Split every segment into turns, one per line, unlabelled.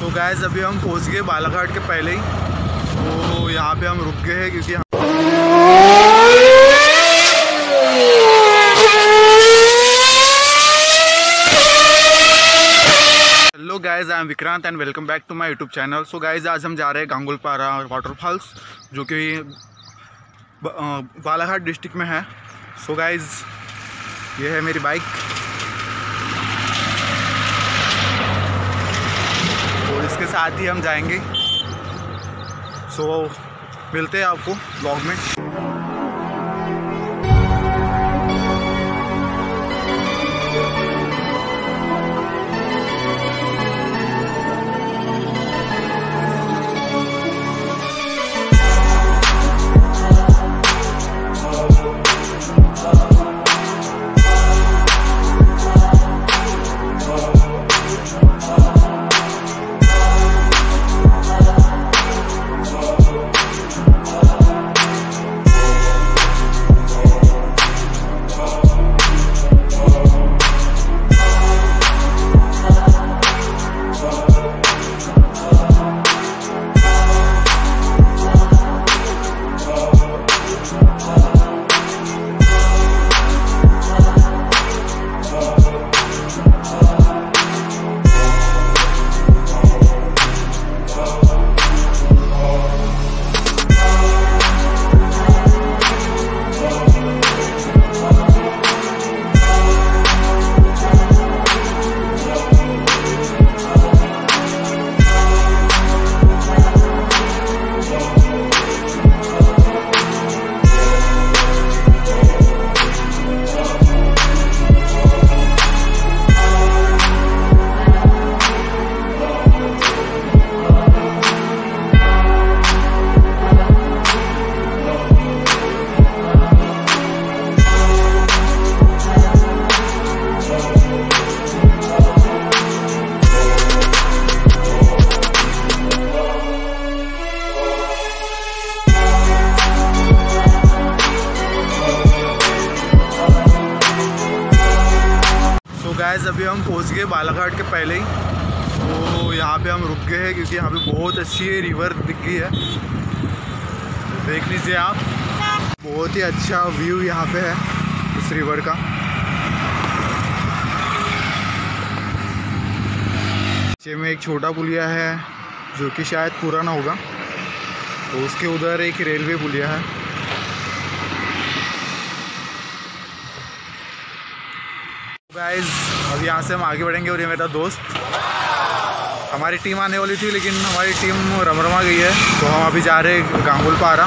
सो so gas अभी हम पहुँच गए बालाघाट के पहले ही। तो यहाँ पे हम रुक गए हैं क्योंकि हम hello guys I am Vikrant and welcome back to my YouTube channel so guys आज हम जा रहे हैं गांगुलपारा वाटरफॉल्स जो कि बालाघाट डिस्ट्रिक्ट में है। सो so गाइज़ ये है मेरी बाइक इसके साथ ही हम जाएँगे। सो so, मिलते हैं आपको ब्लॉग में। गैस अभी हम पहुँच गए बालाघाट के पहले ही। तो यहाँ पे हम रुक गए हैं क्योंकि यहाँ पे बहुत अच्छी रिवर दिख गई है। देख लीजिए आप, बहुत ही अच्छा व्यू यहाँ पे है इस रिवर का। नीचे में एक छोटा पुलिया है, जो कि शायद पुराना होगा। तो उसके उधर एक रेलवे पुलिया है। गाइस अब यहाँ से हम आगे बढ़ेंगे और ये मेरा दोस्त। हमारी टीम आने वाली थी, लेकिन हमारी टीम रमरमा गई है। तो हम अभी जा रहे हैं गांगुल पारा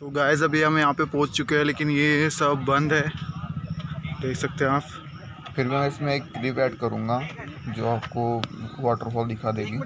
तो गाइस अभी हम यहाँ पे पहुँच चुके हैं, लेकिन ये सब बंद है। देख सकते हैं आप।
फिर मैं इसमें एक क्लिप ऐड करूँगा, जो आपको वाटरफॉल दिखा देगी।